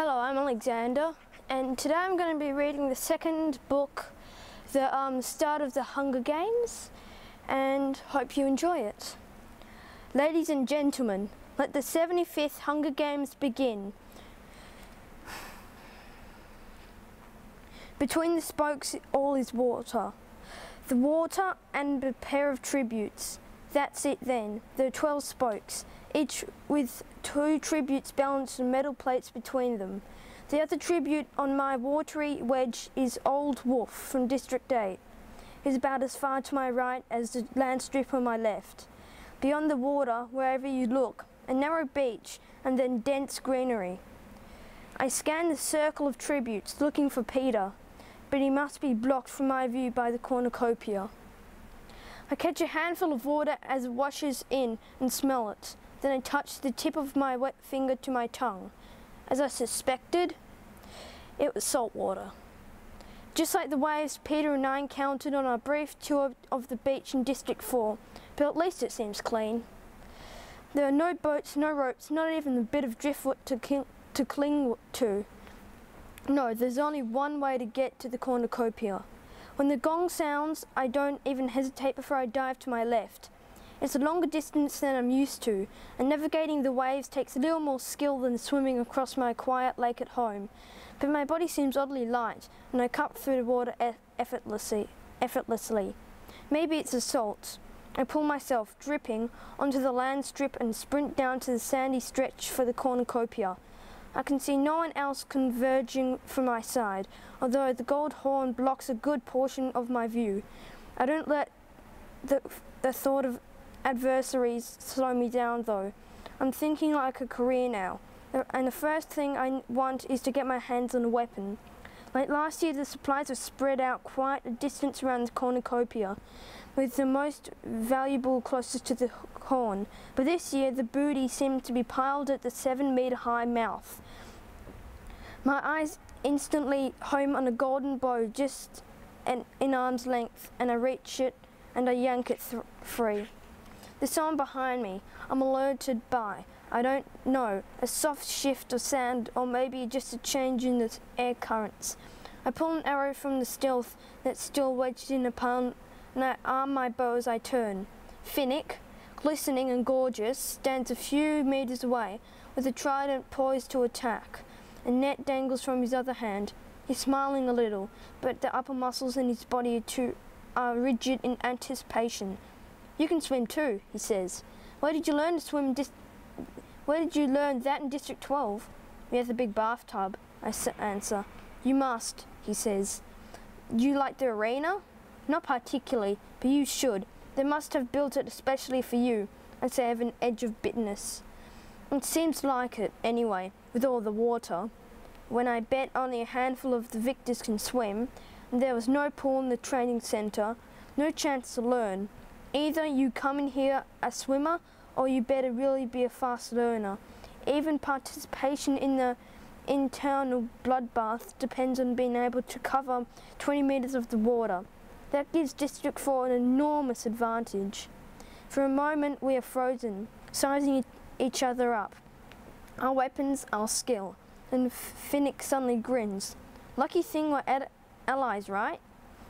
Hello, I'm Alexander, and today I'm going to be reading the second book, the um, start of the Hunger Games, and hope you enjoy it. Ladies and gentlemen, let the 75th Hunger Games begin. Between the spokes, all is water. The water and a pair of tributes. That's it then, the 12 spokes, each with two tributes balanced on metal plates between them. The other tribute on my watery wedge is Old Wolf from District 8. He's about as far to my right as the land strip on my left. Beyond the water, wherever you look, a narrow beach and then dense greenery. I scan the circle of tributes looking for Peeta, but he must be blocked from my view by the cornucopia. I catch a handful of water as it washes in and smell it. Then I touch the tip of my wet finger to my tongue. As I suspected, it was salt water. Just like the waves Peeta and I encountered on our brief tour of the beach in District 4, but at least it seems clean. There are no boats, no ropes, not even a bit of driftwood to, to cling to. No, there's only one way to get to the cornucopia. When the gong sounds, I don't even hesitate before I dive to my left. It's a longer distance than I'm used to, and navigating the waves takes a little more skill than swimming across my quiet lake at home. But my body seems oddly light, and I cut through the water effortlessly. effortlessly. Maybe it's the salt. I pull myself, dripping, onto the land strip and sprint down to the sandy stretch for the cornucopia. I can see no one else converging from my side, although the gold horn blocks a good portion of my view. I don't let the, the thought of adversaries slow me down though. I'm thinking like a career now, uh, and the first thing I want is to get my hands on a weapon. Like last year, the supplies were spread out quite a distance around the cornucopia, with the most valuable closest to the horn. But this year, the booty seemed to be piled at the seven metre high mouth. My eyes instantly home on a golden bow just in, in arm's length, and I reach it and I yank it free. There's someone behind me. I'm alerted by. I don't know, a soft shift of sand or maybe just a change in the air currents. I pull an arrow from the stealth that's still wedged in the palm and I arm my bow as I turn. Finnick, glistening and gorgeous, stands a few metres away with a trident poised to attack. A net dangles from his other hand. He's smiling a little, but the upper muscles in his body are, too, are rigid in anticipation. You can swim too, he says. Where did you learn to swim where did you learn that in District 12? We have the big bathtub, I answer. You must, he says. You like the arena? Not particularly, but you should. They must have built it especially for you. Say I have an edge of bitterness. It seems like it, anyway, with all the water. When I bet only a handful of the victors can swim, and there was no pool in the training centre, no chance to learn. Either you come in here a swimmer or you better really be a fast learner. Even participation in the internal bloodbath depends on being able to cover 20 metres of the water. That gives District 4 an enormous advantage. For a moment we are frozen, sizing each other up. Our weapons, our skill. And Finnick suddenly grins. Lucky thing we're allies, right?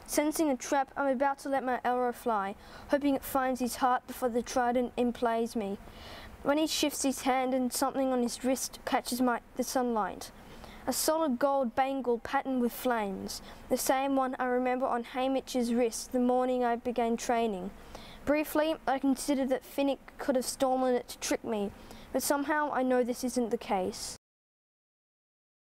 Sensing a trap, I'm about to let my arrow fly, hoping it finds his heart before the trident emplays me. When he shifts his hand and something on his wrist catches my, the sunlight. A solid gold bangle patterned with flames, the same one I remember on Haymitch's wrist the morning I began training. Briefly, I considered that Finnick could have stolen it to trick me, but somehow I know this isn't the case.